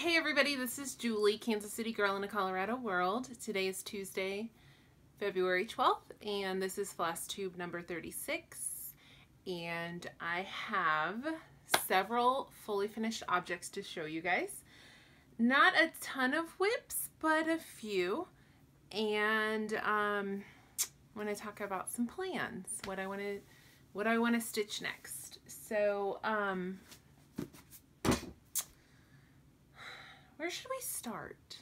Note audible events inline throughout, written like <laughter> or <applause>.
Hey everybody, this is Julie, Kansas City Girl in a Colorado World. Today is Tuesday, February 12th, and this is floss tube number 36. And I have several fully finished objects to show you guys. Not a ton of whips, but a few. And um, when I talk about some plans, what I want to what I want to stitch next. So, um, where should we start?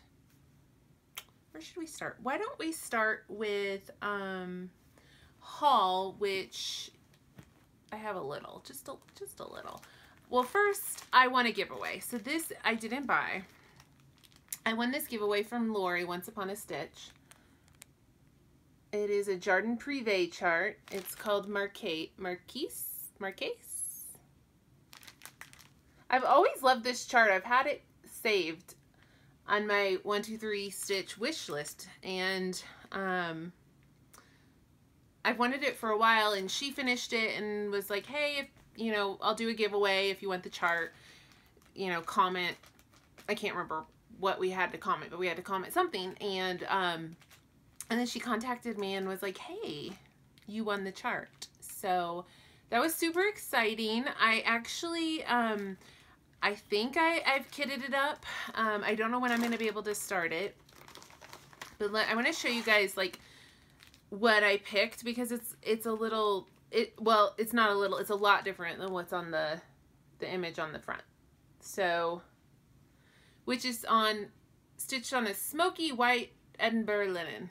Where should we start? Why don't we start with um, haul, which I have a little, just a, just a little. Well, first I want a giveaway. So this I didn't buy. I won this giveaway from Lori Once Upon a Stitch. It is a Jardin Privé chart. It's called Marquise. Marquise? Marquise? I've always loved this chart. I've had it saved on my 123 stitch wish list and um, I've wanted it for a while and she finished it and was like, hey, if, you know, I'll do a giveaway if you want the chart, you know, comment. I can't remember what we had to comment, but we had to comment something. And um, and then she contacted me and was like, hey, you won the chart. So that was super exciting. I actually, um, I think I, I've kitted it up. Um, I don't know when I'm going to be able to start it. But let, I want to show you guys like what I picked because it's it's a little it well it's not a little it's a lot different than what's on the the image on the front. So which is on stitched on a smoky white Edinburgh linen.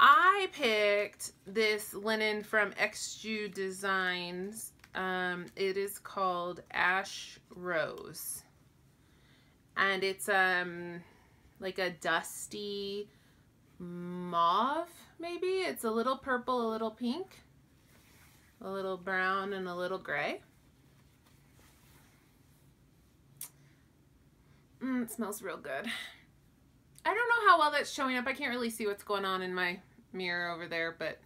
I picked this linen from XJU Designs. Um, it is called Ash Rose. And it's um like a dusty mauve, maybe? It's a little purple, a little pink, a little brown, and a little gray. Mm, it smells real good. I don't know how well that's showing up. I can't really see what's going on in my mirror over there, but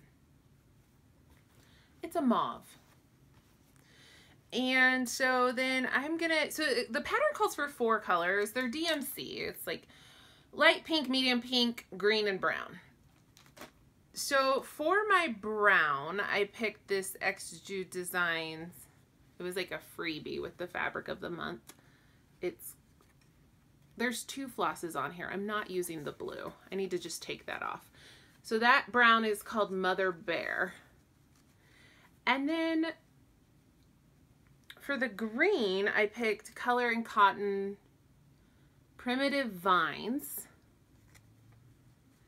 it's a mauve. And so then I'm gonna, so the pattern calls for four colors. They're DMC. It's like light pink, medium pink, green, and brown. So for my brown, I picked this XJU Designs. It was like a freebie with the fabric of the month. It's, there's two flosses on here. I'm not using the blue. I need to just take that off. So that brown is called Mother Bear. And then for the green, I picked Color and Cotton Primitive Vines.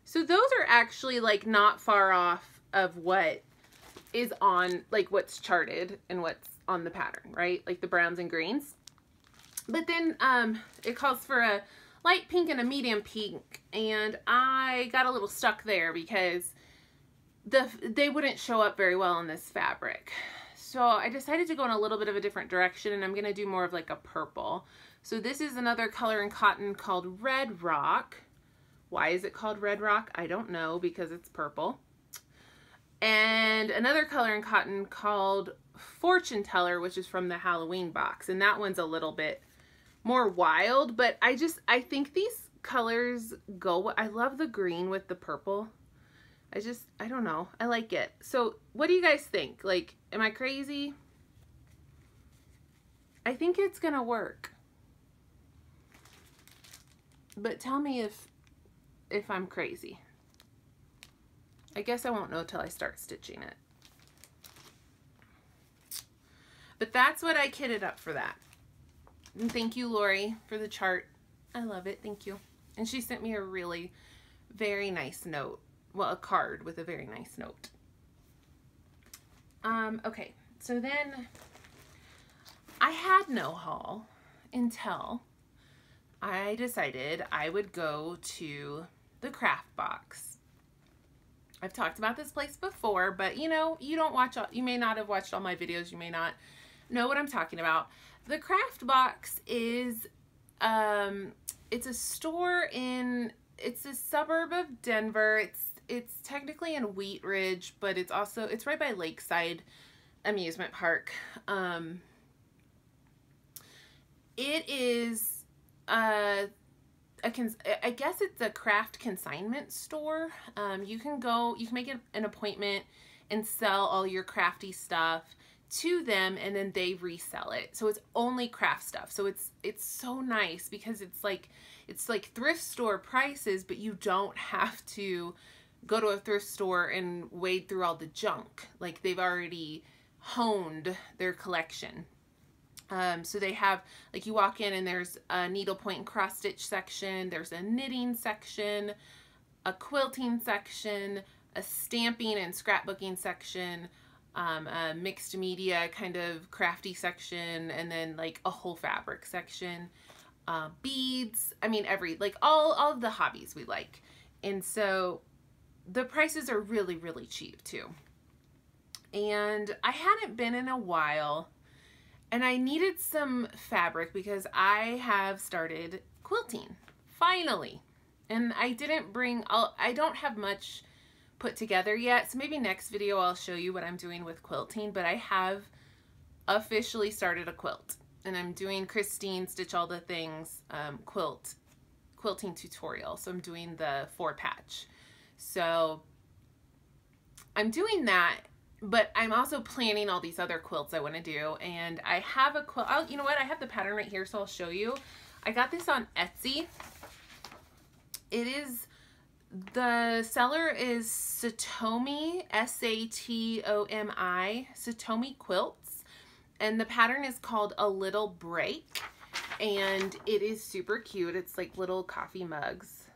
So those are actually like not far off of what is on like what's charted and what's on the pattern, right? Like the browns and greens. But then um, it calls for a light pink and a medium pink and I got a little stuck there because the they wouldn't show up very well in this fabric. So I decided to go in a little bit of a different direction and I'm going to do more of like a purple. So this is another Color and Cotton called Red Rock. Why is it called Red Rock? I don't know because it's purple. And another Color and Cotton called Fortune Teller, which is from the Halloween box. And that one's a little bit more wild, but I just, I think these colors go, I love the green with the purple. I just, I don't know. I like it. So what do you guys think? Like, am I crazy? I think it's going to work. But tell me if, if I'm crazy. I guess I won't know till I start stitching it. But that's what I kitted up for that. And thank you, Lori, for the chart. I love it. Thank you. And she sent me a really very nice note. Well, a card with a very nice note. Um, okay, so then I had no haul until I decided I would go to the craft box. I've talked about this place before, but you know, you don't watch, all, you may not have watched all my videos, you may not know what I'm talking about. The Craft Box is, um, it's a store in, it's a suburb of Denver. It's, it's technically in Wheat Ridge, but it's also, it's right by Lakeside Amusement Park. Um, it is cons- I guess it's a craft consignment store. Um, you can go, you can make an appointment and sell all your crafty stuff to them and then they resell it. So it's only craft stuff. So it's it's so nice because it's like it's like thrift store prices, but you don't have to go to a thrift store and wade through all the junk. Like they've already honed their collection. Um, so they have, like you walk in and there's a needlepoint and cross stitch section, there's a knitting section, a quilting section, a stamping and scrapbooking section, um, a mixed media kind of crafty section, and then like a whole fabric section, uh, beads, I mean every, like all, all of the hobbies we like. And so the prices are really, really cheap too. And I hadn't been in a while and I needed some fabric because I have started quilting finally. And I didn't bring, I'll, I don't have much put together yet. So maybe next video I'll show you what I'm doing with quilting, but I have officially started a quilt and I'm doing Christine Stitch All the Things um, quilt quilting tutorial. So I'm doing the four patch. So I'm doing that, but I'm also planning all these other quilts I want to do. And I have a quilt. Oh, you know what? I have the pattern right here, so I'll show you. I got this on Etsy. It is, the seller is Satomi, S-A-T-O-M-I, Satomi Quilts. And the pattern is called A Little Break. And it is super cute. It's like little coffee mugs.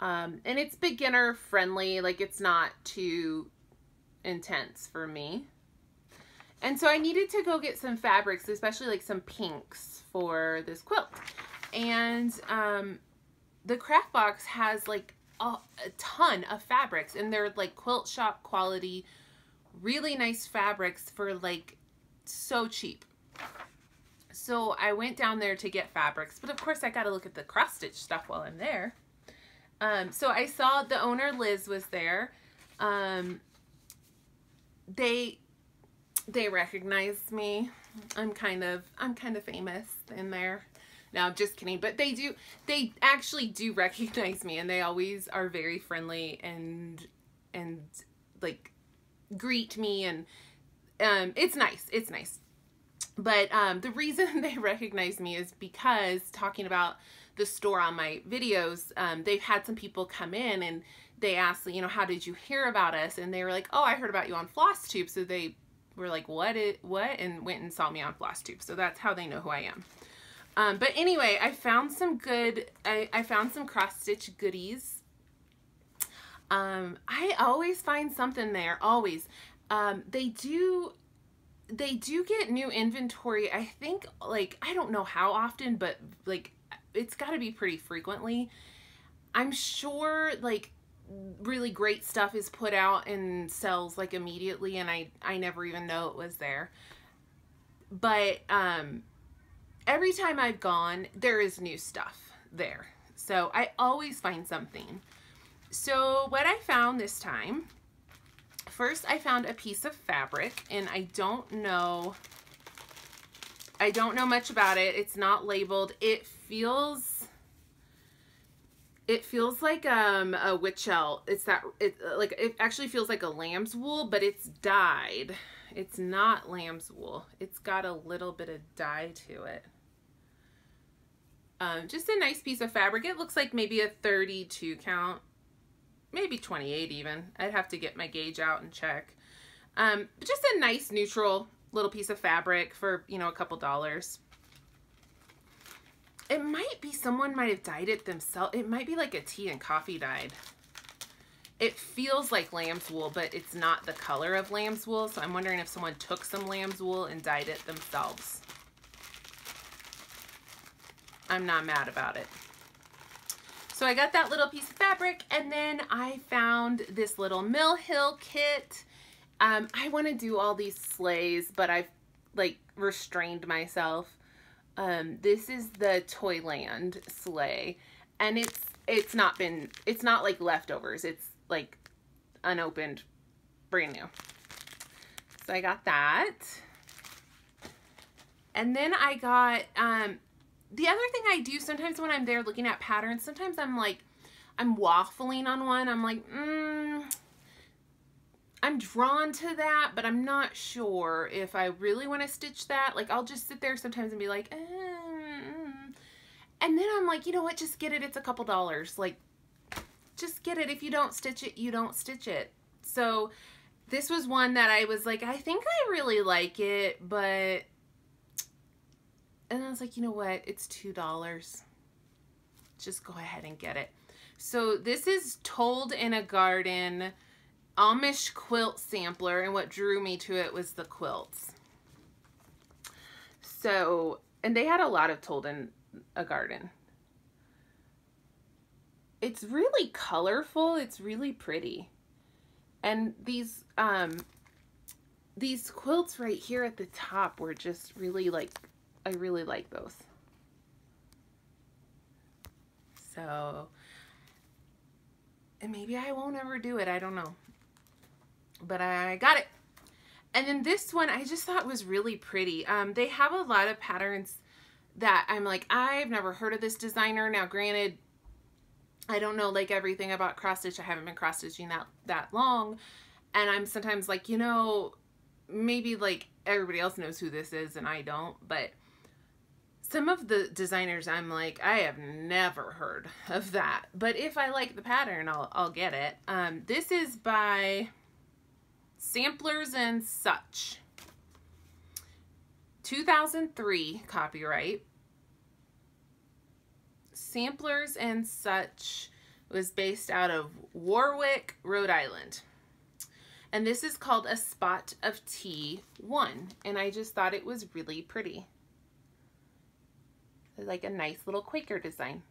Um, and it's beginner friendly, like it's not too intense for me. And so I needed to go get some fabrics, especially like some pinks for this quilt. And um, the craft box has like a, a ton of fabrics and they're like quilt shop quality, really nice fabrics for like so cheap. So I went down there to get fabrics, but of course I got to look at the cross stitch stuff while I'm there. Um, so I saw the owner Liz was there. Um, they they recognized me. I'm kind of I'm kind of famous in there. No, I'm just kidding. But they do they actually do <laughs> recognize me and they always are very friendly and and like greet me and um it's nice. It's nice. But um the reason <laughs> they recognize me is because talking about the store on my videos, um, they've had some people come in and they asked, you know, how did you hear about us? And they were like, oh, I heard about you on FlossTube. So they were like, what? It, what? And went and saw me on FlossTube. So that's how they know who I am. Um, but anyway, I found some good, I, I found some cross stitch goodies. Um, I always find something there, always. Um, they do, they do get new inventory. I think like, I don't know how often, but like it's got to be pretty frequently. I'm sure like really great stuff is put out and sells like immediately and I I never even know it was there. But um every time I've gone there is new stuff there. So I always find something. So what I found this time first I found a piece of fabric and I don't know I don't know much about it. It's not labeled. It feels it feels like um a Wichelt. It's that it like it actually feels like a lamb's wool, but it's dyed. It's not lamb's wool. It's got a little bit of dye to it. Um, just a nice piece of fabric. It looks like maybe a 32 count, maybe 28 even. I'd have to get my gauge out and check. Um, just a nice neutral little piece of fabric for, you know, a couple dollars. It might be someone might have dyed it themselves. It might be like a tea and coffee dyed. It feels like lamb's wool, but it's not the color of lamb's wool. So I'm wondering if someone took some lamb's wool and dyed it themselves. I'm not mad about it. So I got that little piece of fabric and then I found this little Mill Hill kit. Um, I want to do all these sleighs, but I've like restrained myself. Um, this is the Toyland sleigh and it's, it's not been, it's not like leftovers. It's like unopened, brand new. So I got that. And then I got, um, the other thing I do sometimes when I'm there looking at patterns, sometimes I'm like, I'm waffling on one. I'm like, mm, I'm drawn to that, but I'm not sure if I really want to stitch that. Like, I'll just sit there sometimes and be like, eh. and then I'm like, you know what? Just get it. It's a couple dollars. Like, just get it. If you don't stitch it, you don't stitch it. So this was one that I was like, I think I really like it, but, and I was like, you know what? It's $2. Just go ahead and get it. So this is Told in a Garden Amish quilt sampler and what drew me to it was the quilts. So, and they had a lot of Told in a Garden. It's really colorful. It's really pretty. And these, um, these quilts right here at the top were just really like, I really like those. So, and maybe I won't ever do it. I don't know. But I got it. And then this one I just thought was really pretty. Um, they have a lot of patterns that I'm like, I've never heard of this designer. Now, granted, I don't know like everything about cross stitch. I haven't been cross stitching that, that long. And I'm sometimes like, you know, maybe like everybody else knows who this is and I don't. But some of the designers I'm like, I have never heard of that. But if I like the pattern, I'll, I'll get it. Um, this is by Samplers and Such. 2003 copyright. Samplers and Such was based out of Warwick, Rhode Island. And this is called A Spot of Tea 1. And I just thought it was really pretty like a nice little Quaker design.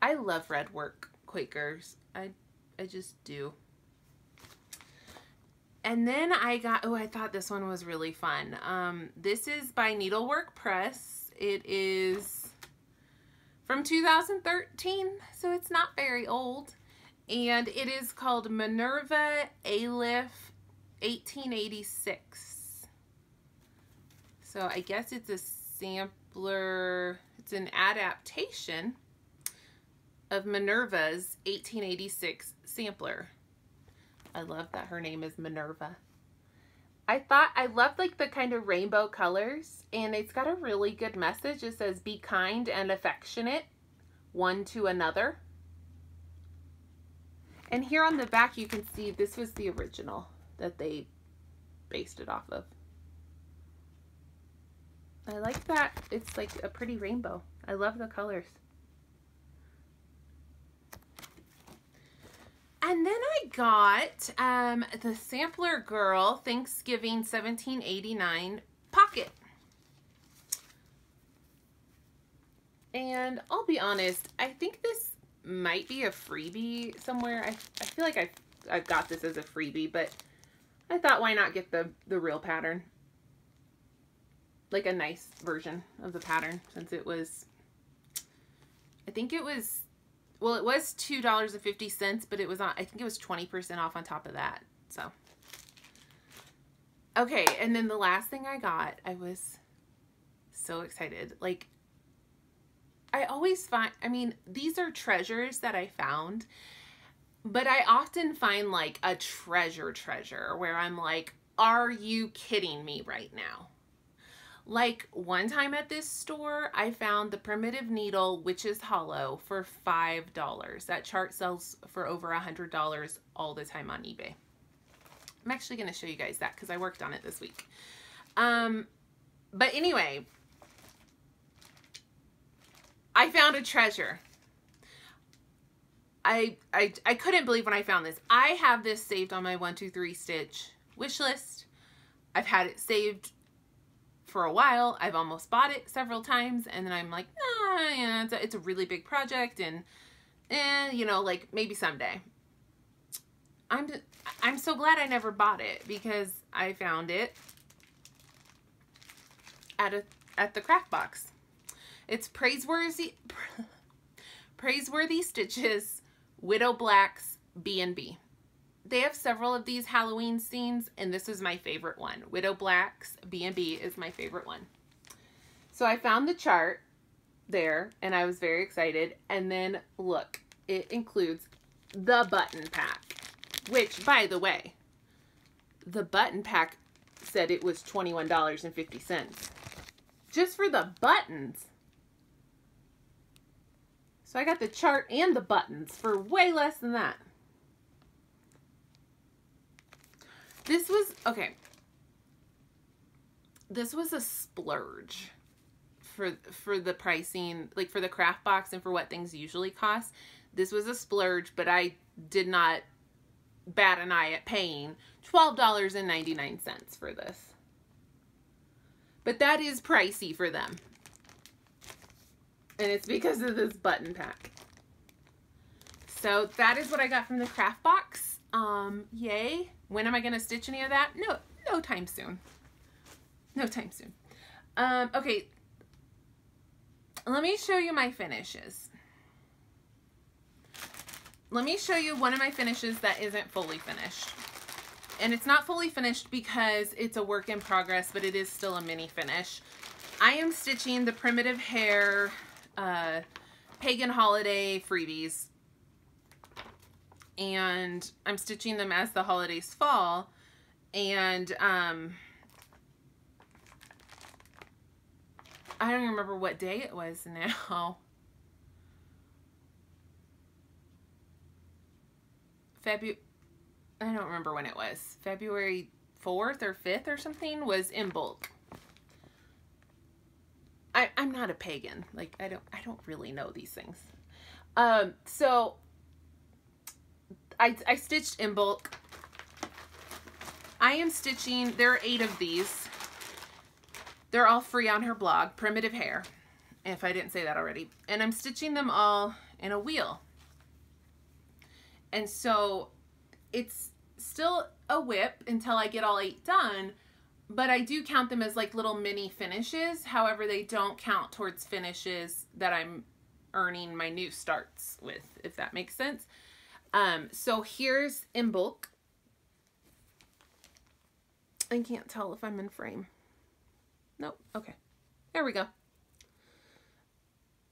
I love red work Quakers. I, I just do. And then I got, oh, I thought this one was really fun. Um, this is by Needlework Press. It is from 2013, so it's not very old. And it is called Minerva Aleph 1886. So I guess it's a sampler, it's an adaptation of Minerva's 1886 sampler. I love that her name is Minerva. I thought, I loved like the kind of rainbow colors and it's got a really good message. It says, be kind and affectionate one to another. And here on the back, you can see this was the original that they based it off of. I like that. It's like a pretty rainbow. I love the colors. And then I got um, the Sampler Girl Thanksgiving 1789 Pocket. And I'll be honest, I think this might be a freebie somewhere. I, I feel like I, I got this as a freebie, but I thought why not get the, the real pattern like a nice version of the pattern since it was, I think it was, well, it was $2.50, but it was on, I think it was 20% off on top of that. So, okay. And then the last thing I got, I was so excited. Like, I always find, I mean, these are treasures that I found, but I often find like a treasure treasure where I'm like, are you kidding me right now? Like one time at this store, I found the Primitive Needle Witch's Hollow for $5. That chart sells for over a $100 all the time on eBay. I'm actually going to show you guys that because I worked on it this week. Um, but anyway, I found a treasure. I, I, I couldn't believe when I found this. I have this saved on my 123 stitch wish list. I've had it saved for a while. I've almost bought it several times and then I'm like, ah, yeah, it's a, it's a really big project and, eh, you know, like maybe someday. I'm, I'm so glad I never bought it because I found it at a, at the craft box. It's praiseworthy, <laughs> praiseworthy stitches, Widow Black's B&B they have several of these Halloween scenes, and this is my favorite one. Widow Black's B&B is my favorite one. So I found the chart there and I was very excited. And then look, it includes the button pack, which by the way, the button pack said it was $21.50 just for the buttons. So I got the chart and the buttons for way less than that. This was, okay. This was a splurge for for the pricing, like for the craft box and for what things usually cost. This was a splurge, but I did not bat an eye at paying $12.99 for this. But that is pricey for them. And it's because of this button pack. So that is what I got from the craft box. Um, yay. When am I going to stitch any of that? No, no time soon. No time soon. Um, okay. Let me show you my finishes. Let me show you one of my finishes that isn't fully finished. And it's not fully finished because it's a work in progress, but it is still a mini finish. I am stitching the Primitive Hare uh, Pagan Holiday freebies. And I'm stitching them as the holidays fall. And um, I don't remember what day it was now. <laughs> February, I don't remember when it was. February 4th or 5th or something was Imbolc. I, I'm not a pagan. Like I don't I don't really know these things. Um, so I I stitched Imbolc. I am stitching, there are eight of these. They're all free on her blog, Primitive Hare, if I didn't say that already. And I'm stitching them all in a wheel. And so it's still a whip until I get all eight done, but I do count them as like little mini finishes. However, they don't count towards finishes that I'm earning my new starts with, if that makes sense. Um, so here's Imbolc. I can't tell if I'm in frame. Nope. Okay. There we go.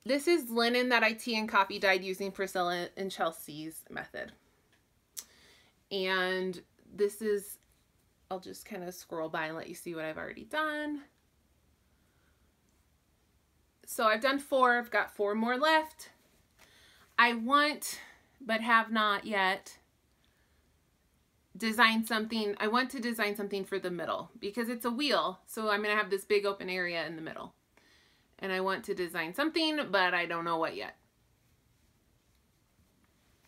This is linen that I tea and coffee dyed using Priscilla and Chelsea's method. And this is I'll just kind of scroll by and let you see what I've already done. So I've done four, I've got four more left. I want, but have not yet, designed something. I want to design something for the middle because it's a wheel. So I'm going to have this big open area in the middle. And I want to design something, but I don't know what yet.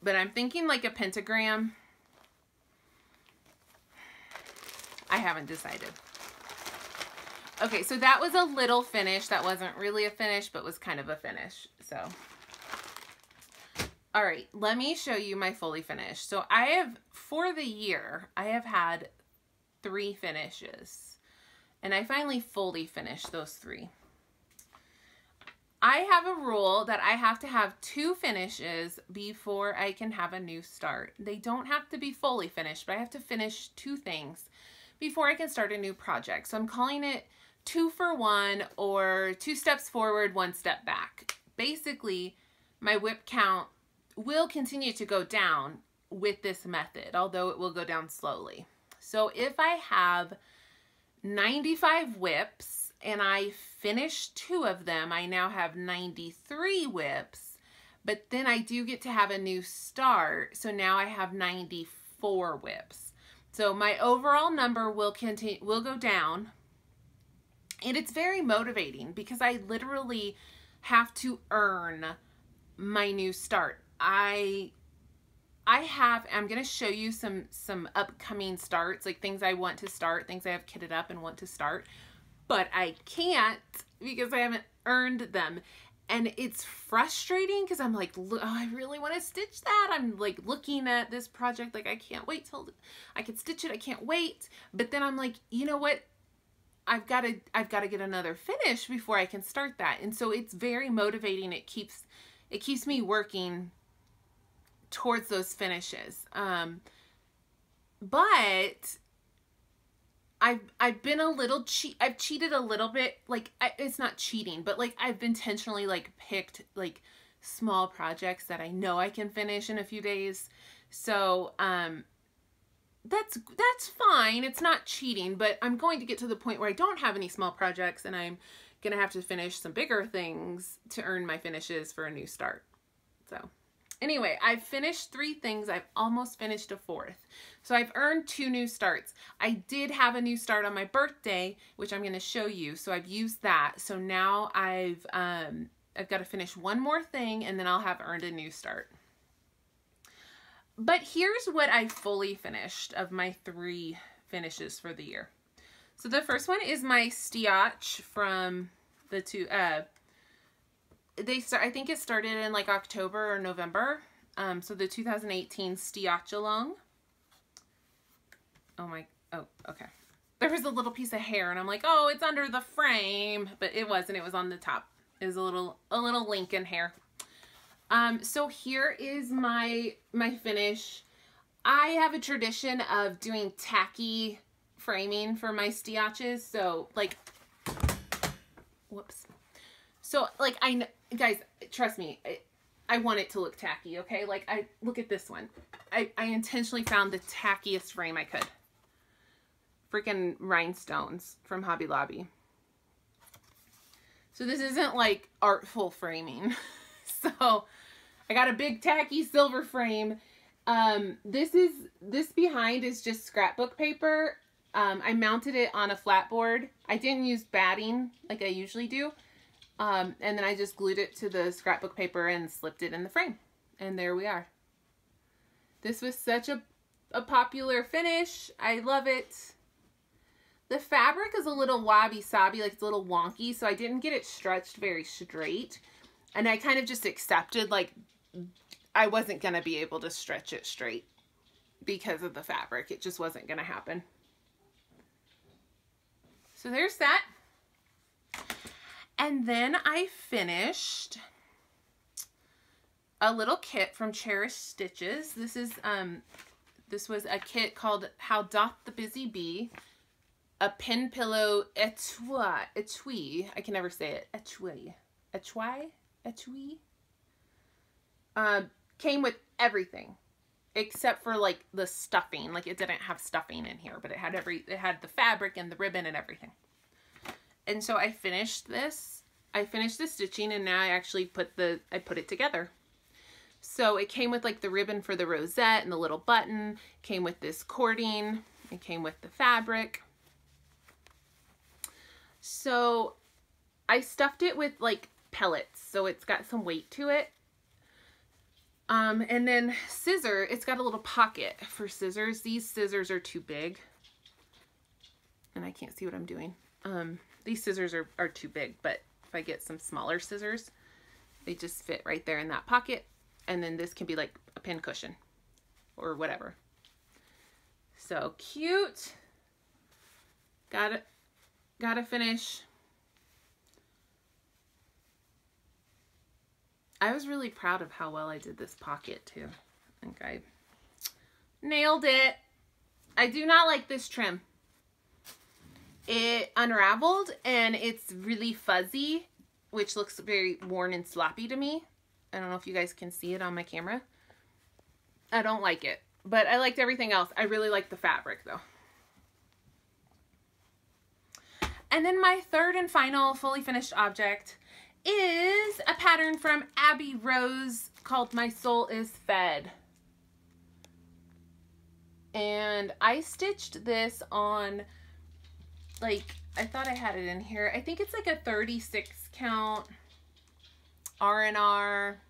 But I'm thinking like a pentagram I haven't decided. Okay, so that was a little finish. That wasn't really a finish, but was kind of a finish. So, all right, let me show you my fully finished. So I have, for the year, I have had three finishes. And I finally fully finished those three. I have a rule that I have to have two finishes before I can have a new start. They don't have to be fully finished, but I have to finish two things before I can start a new project. So I'm calling it two for one or two steps forward, one step back. Basically, my whip count will continue to go down with this method, although it will go down slowly. So if I have 95 whips and I finish two of them, I now have 93 whips, but then I do get to have a new start. So now I have 94 whips. So my overall number will continue will go down. And it's very motivating because I literally have to earn my new start. I I have I'm going to show you some some upcoming starts, like things I want to start, things I have kitted up and want to start, but I can't because I haven't earned them and it's frustrating because I'm like, oh, I really want to stitch that. I'm like looking at this project, like I can't wait till I can stitch it. I can't wait. But then I'm like, you know what? I've got to, I've got to get another finish before I can start that. And so it's very motivating. It keeps, it keeps me working towards those finishes. Um, but I've I've been a little cheat. I've cheated a little bit. Like I, it's not cheating, but like I've intentionally like picked like small projects that I know I can finish in a few days. So um, that's that's fine. It's not cheating, but I'm going to get to the point where I don't have any small projects and I'm gonna have to finish some bigger things to earn my finishes for a new start. So anyway, I've finished three things. I've almost finished a fourth. So I've earned two new starts. I did have a new start on my birthday, which I'm going to show you. So I've used that. So now I've, um, I've got to finish one more thing and then I'll have earned a new start. But here's what I fully finished of my three finishes for the year. So the first one is my Stioch from the two, uh, they start, I think it started in like October or November. Um, so the 2018 Stioch-A-Long. Oh my, oh, okay. There was a little piece of hair and I'm like, oh, it's under the frame, but it wasn't, it was on the top. It was a little, a little Lincoln hair. Um, so here is my, my finish. I have a tradition of doing tacky framing for my Stioches. So like, whoops. So like I, guys, trust me, I, I want it to look tacky, okay? Like I, look at this one. I, I intentionally found the tackiest frame I could. Freaking rhinestones from Hobby Lobby. So this isn't like artful framing. <laughs> so I got a big tacky silver frame. Um, this is, this behind is just scrapbook paper. Um, I mounted it on a flat board. I didn't use batting like I usually do. Um, and then I just glued it to the scrapbook paper and slipped it in the frame. And there we are. This was such a, a popular finish. I love it. The fabric is a little wabi-sabi, like it's a little wonky, so I didn't get it stretched very straight. And I kind of just accepted, like, I wasn't going to be able to stretch it straight because of the fabric. It just wasn't going to happen. So there's that. And then I finished a little kit from Cherished Stitches. This is um this was a kit called How Doth the Busy Bee a pin pillow etui, etui. I can never say it. Etui. Etui? Etui? Um, came with everything except for like the stuffing. Like it didn't have stuffing in here, but it had every, it had the fabric and the ribbon and everything. And so I finished this. I finished the stitching and now I actually put the, I put it together. So it came with like the ribbon for the rosette and the little button, came with this cording, it came with the fabric. So I stuffed it with like pellets, so it's got some weight to it. Um, and then scissor, it's got a little pocket for scissors. These scissors are too big. And I can't see what I'm doing. Um, these scissors are, are too big, but if I get some smaller scissors, they just fit right there in that pocket. And then this can be like a pin cushion or whatever. So cute. Got it Gotta finish. I was really proud of how well I did this pocket too. I think I nailed it. I do not like this trim. It unraveled and it's really fuzzy, which looks very worn and sloppy to me. I don't know if you guys can see it on my camera. I don't like it, but I liked everything else. I really like the fabric though. And then my third and final fully finished object is a pattern from Abby Rose called My Soul is Fed. And I stitched this on, like, I thought I had it in here. I think it's like a 36 count R&R.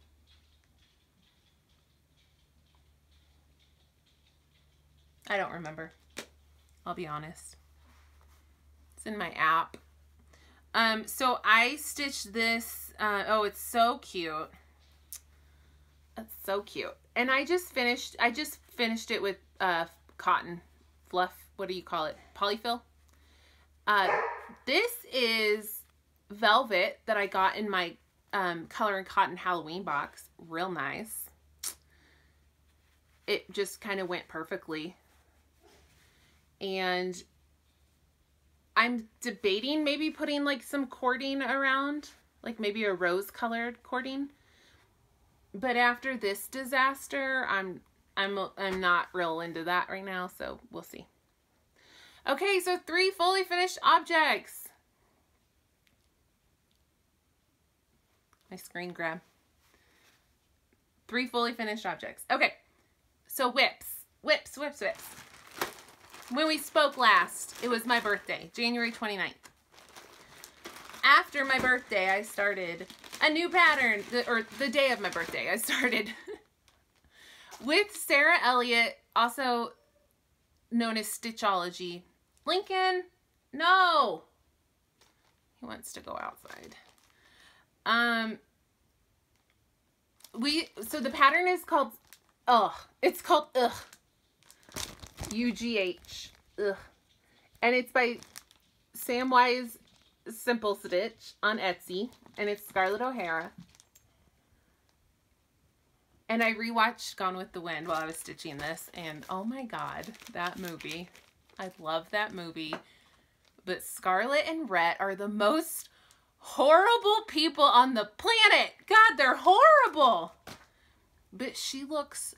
I don't remember. I'll be honest. It's in my app. Um, so I stitched this. Uh, oh, it's so cute. That's so cute. And I just finished, I just finished it with uh, cotton fluff. What do you call it? Polyfill. Uh, this is velvet that I got in my um, Color and Cotton Halloween box. Real nice. It just kind of went perfectly. And I'm debating maybe putting like some cording around, like maybe a rose colored cording. But after this disaster, I'm I'm I'm not real into that right now, so we'll see. Okay, so three fully finished objects. My screen grab. Three fully finished objects. Okay, so whips. Whips, whips, whips. When we spoke last, it was my birthday, January 29th. After my birthday, I started a new pattern, or the day of my birthday, I started <laughs> with Sarah Elliott, also known as Stitchology. Lincoln, no. He wants to go outside. Um, we, so the pattern is called, ugh, it's called ugh. U-G-H, ugh. And it's by Samwise Simple Stitch on Etsy. And it's Scarlett O'Hara. And I rewatched Gone with the Wind while I was stitching this. And oh my god, that movie. I love that movie. But Scarlett and Rhett are the most horrible people on the planet. God, they're horrible. But she looks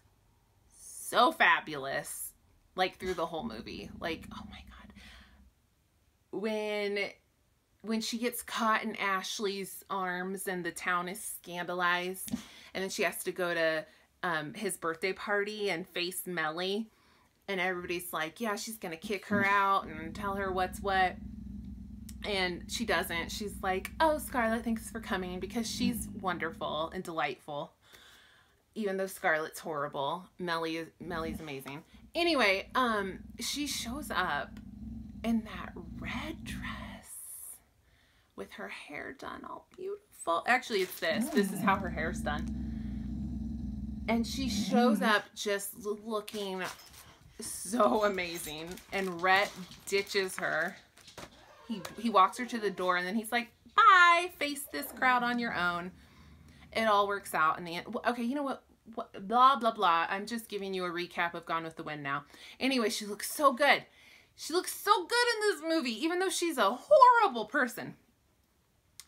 so fabulous, like through the whole movie. Like, oh my God. When when she gets caught in Ashley's arms and the town is scandalized and then she has to go to um, his birthday party and face Mellie and everybody's like, yeah, she's going to kick her mm-hmm. out and tell her what's what. And she doesn't. She's like, oh, Scarlett, thanks for coming because she's mm-hmm. wonderful and delightful. Even though Scarlett's horrible, Mellie is Mellie's amazing. Anyway, um, she shows up in that red dress with her hair done all beautiful. Actually, it's this. This is how her hair's done. And she shows mm. up just looking so amazing. And Rhett ditches her. He, he walks her to the door and then he's like, bye, face this crowd on your own. It all works out in the end. Okay, you know what? what? Blah, blah, blah. I'm just giving you a recap of Gone with the Wind now. Anyway, she looks so good. She looks so good in this movie, even though she's a horrible person.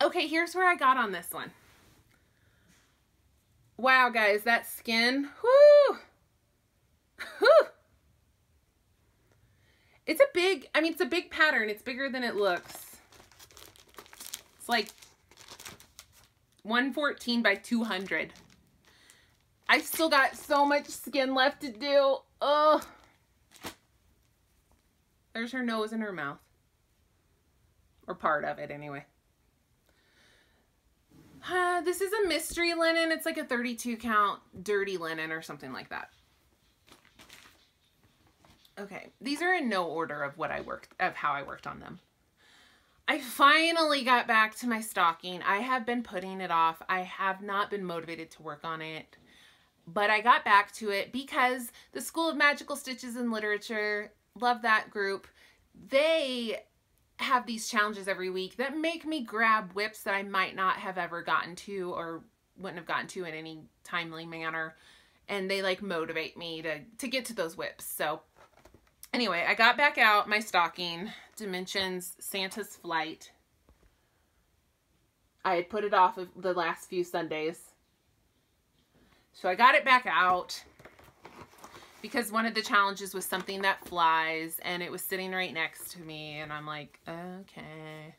Okay, here's where I got on this one. Wow, guys, that skin. Whoo! Whoo! It's a big, I mean, it's a big pattern. It's bigger than it looks. It's like 114 by 200. I still got so much skin left to do. Oh, There's her nose and her mouth. Or part of it, anyway. Uh, this is a mystery linen. It's like a 32 count dirty linen or something like that. Okay, these are in no order of what I worked, of how I worked on them. I finally got back to my stocking. I have been putting it off. I have not been motivated to work on it. But I got back to it because the School of Magical Stitches and Literature, love that group. They have these challenges every week that make me grab whips that I might not have ever gotten to or wouldn't have gotten to in any timely manner. And they like motivate me to, to get to those whips. So Anyway, I got back out my stocking, Dimensions Santa's Flight. I had put it off of the last few Sundays. So I got it back out because one of the challenges was something that flies and it was sitting right next to me and I'm like, okay.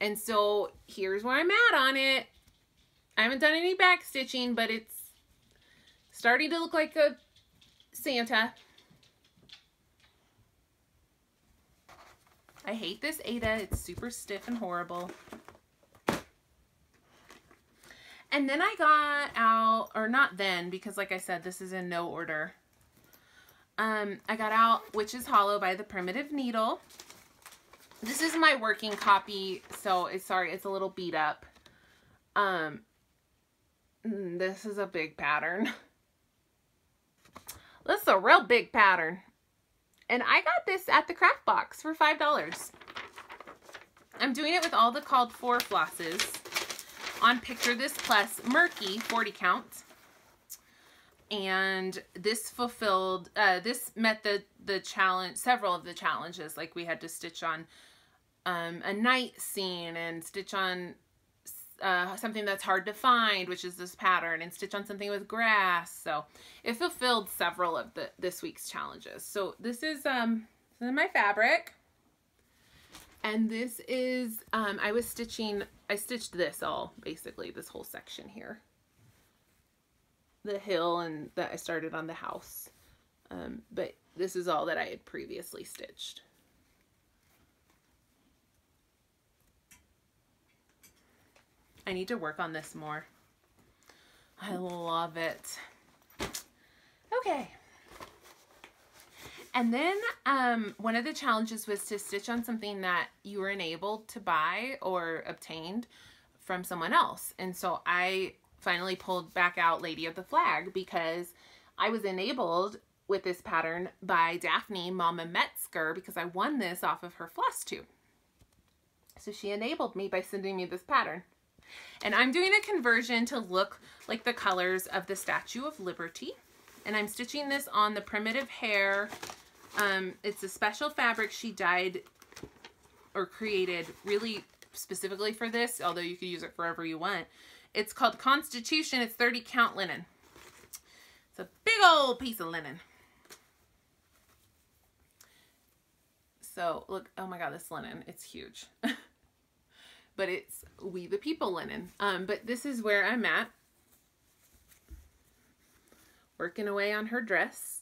And so here's where I'm at on it. I haven't done any back stitching, but it's starting to look like a Santa. I hate this Aida. It's super stiff and horrible. And then I got out, or not then, because like I said, this is in no order. Um, I got out Witch's Hollow by the Primitive Needle. This is my working copy, so it's sorry, it's a little beat up. Um, mm, this is a big pattern. <laughs> this is a real big pattern. And I got this at the craft box for $5. I'm doing it with all the called for flosses on Picture This Plus Murky 40 count. and this fulfilled uh, this met the the challenge several of the challenges like we had to stitch on um, a night scene and stitch on uh, something that's hard to find which is this pattern and stitch on something with grass so it fulfilled several of the this week's challenges so this is um this is my fabric and this is um, I was stitching I stitched this all basically this whole section here the hill and that I started on the house. Um, but this is all that I had previously stitched. I need to work on this more. I love it. Okay. And then um, one of the challenges was to stitch on something that you were enabled to buy or obtained from someone else. And so I finally pulled back out Lady of the Flag because I was enabled with this pattern by Daphne Mama Metzger because I won this off of her floss tube. So she enabled me by sending me this pattern. And I'm doing a conversion to look like the colors of the Statue of Liberty. And I'm stitching this on the Primitive Hare. Um, it's a special fabric she dyed or created really specifically for this, although you could use it forever you want. It's called Constitution. It's 30 count linen. It's a big old piece of linen. So look, oh my God, this linen, it's huge. <laughs> but it's We the People linen. Um, but this is where I'm at. Working away on her dress.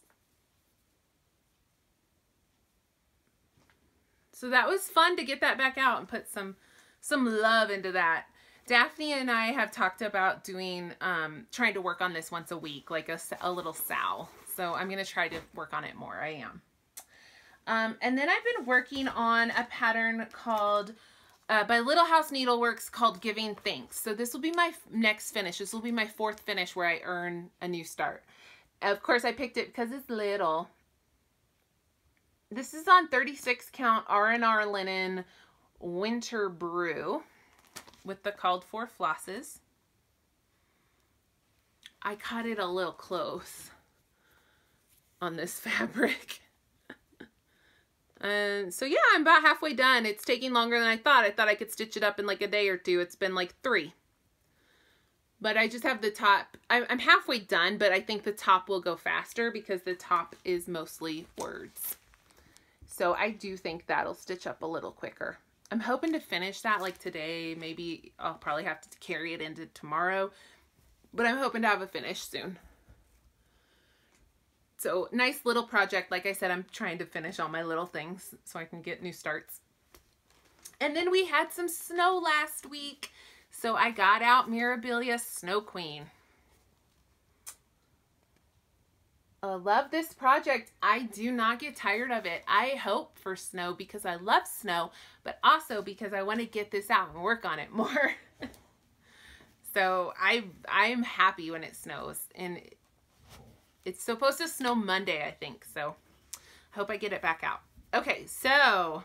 So that was fun to get that back out and put some some love into that. Daphne and I have talked about doing, um, trying to work on this once a week, like a, a little sow. So I'm going to try to work on it more. I am. Um, and then I've been working on a pattern called, uh, by Little House Needleworks called Giving Thanks. So this will be my next finish. This will be my fourth finish where I earn a new start. Of course, I picked it because it's little. This is on 36 count R&R linen winter brew with the called for flosses. I cut it a little close on this <laughs> fabric. And so yeah, I'm about halfway done. It's taking longer than I thought. I thought I could stitch it up in like a day or two. It's been like three. But I just have the top. I'm halfway done, but I think the top will go faster because the top is mostly words. So I do think that'll stitch up a little quicker. I'm hoping to finish that like today. Maybe I'll probably have to carry it into tomorrow. But I'm hoping to have a finish soon. So nice little project. Like I said, I'm trying to finish all my little things so I can get new starts. And then we had some snow last week. So I got out Mirabilia Snow Queen. I love this project. I do not get tired of it. I hope for snow because I love snow, but also because I want to get this out and work on it <laughs> more. so I I'm happy when it snows and it's supposed to snow Monday, I think. So I hope I get it back out. Okay, so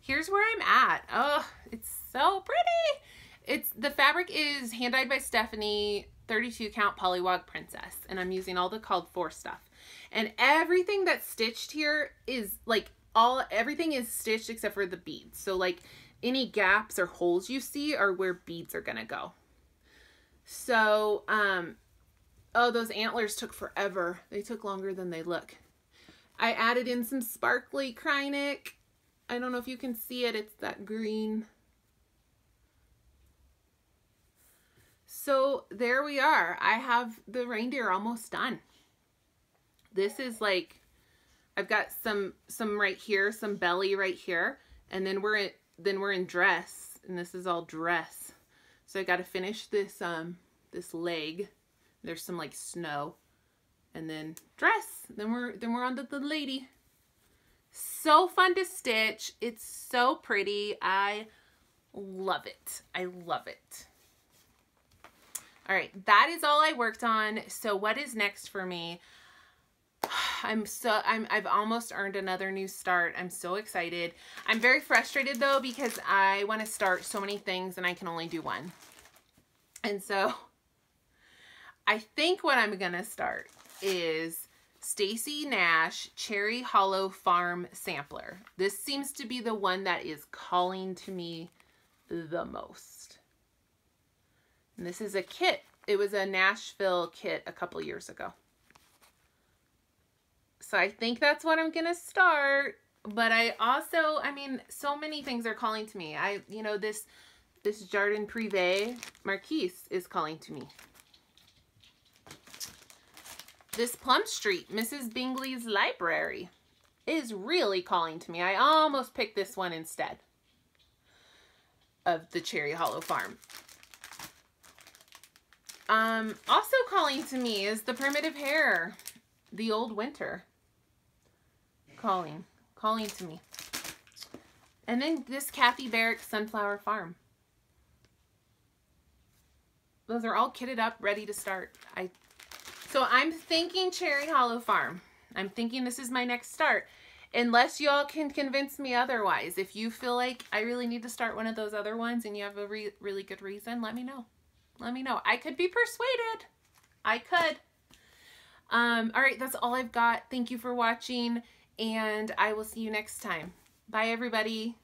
here's where I'm at. Oh, it's so pretty. It's the fabric is hand dyed by Stephanie 32 count Polywog Princess and I'm using all the called for stuff. And everything that's stitched here is like all everything is stitched except for the beads. So like any gaps or holes you see are where beads are gonna go. So um oh those antlers took forever. They took longer than they look. I added in some sparkly Kreinik. I don't know if you can see it. It's that green So there we are. I have the reindeer almost done. This is like, I've got some, some right here, some belly right here. And then we're in, then we're in dress and this is all dress. So I got to finish this, um, this leg. There's some like snow and then dress. Then we're, then we're on to the lady. So fun to stitch. It's so pretty. I love it. I love it. All right, that is all I worked on. So what is next for me? <sighs> I'm so I'm I've almost earned another new start. I'm so excited. I'm very frustrated though because I want to start so many things and I can only do one. And so <laughs> I think what I'm going to start is Stacy Nash Cherry Hollow Farm Sampler. This seems to be the one that is calling to me the most. And this is a kit. It was a Nashville kit a couple years ago. So I think that's what I'm going to start. But I also, I mean, so many things are calling to me. I, you know, this, this Jardin Privé Marquise is calling to me. This Plum Street, Mrs. Bingley's Library, is really calling to me. I almost picked this one instead of the Cherry Hollow Farm. Um, also calling to me is the Primitive Hare, the Old Winter. Calling, calling to me. And then this Kathy Barrick Sunflower Farm. Those are all kitted up, ready to start. So I'm thinking Cherry Hollow Farm. I'm thinking this is my next start. Unless y'all can convince me otherwise. If you feel like I really need to start one of those other ones and you have a re really good reason, let me know. Let me know. I could be persuaded. I could. Um, all right, that's all I've got. Thank you for watching, and I will see you next time. Bye, everybody.